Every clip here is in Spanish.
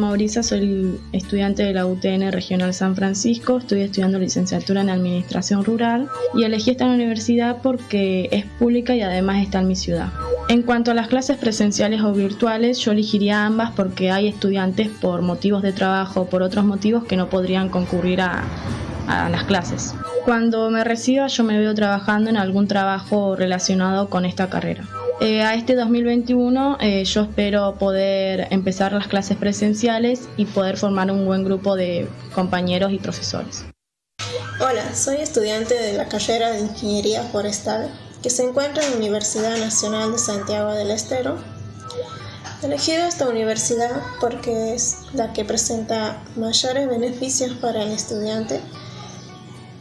llamo Brisa, soy estudiante de la UTN Regional San Francisco, estoy estudiando licenciatura en Administración Rural y elegí esta universidad porque es pública y además está en mi ciudad. En cuanto a las clases presenciales o virtuales, yo elegiría ambas porque hay estudiantes por motivos de trabajo o por otros motivos que no podrían concurrir a, a las clases. Cuando me reciba yo me veo trabajando en algún trabajo relacionado con esta carrera. Eh, a este 2021 eh, yo espero poder empezar las clases presenciales y poder formar un buen grupo de compañeros y profesores. Hola, soy estudiante de la carrera de Ingeniería Forestal que se encuentra en la Universidad Nacional de Santiago del Estero. He elegido esta universidad porque es la que presenta mayores beneficios para el estudiante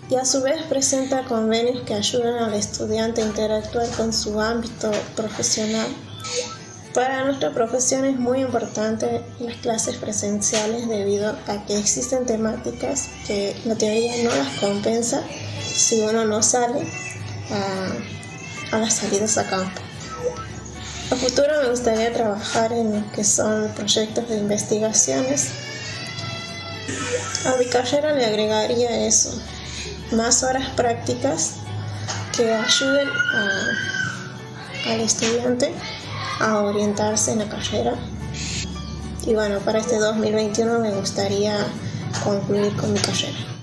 y a su vez presenta convenios que ayudan al estudiante a interactuar con su ámbito profesional. Para nuestra profesión es muy importante las clases presenciales debido a que existen temáticas que la teoría no las compensa si uno no sale a, a las salidas a campo. A futuro me gustaría trabajar en lo que son proyectos de investigaciones. A mi carrera le agregaría eso, más horas prácticas que ayuden al estudiante a orientarse en la carrera. Y bueno, para este 2021 me gustaría concluir con mi carrera.